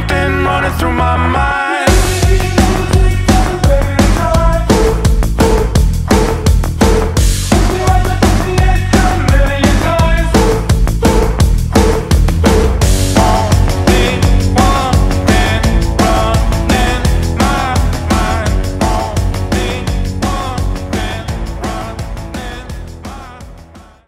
Something running through my mind.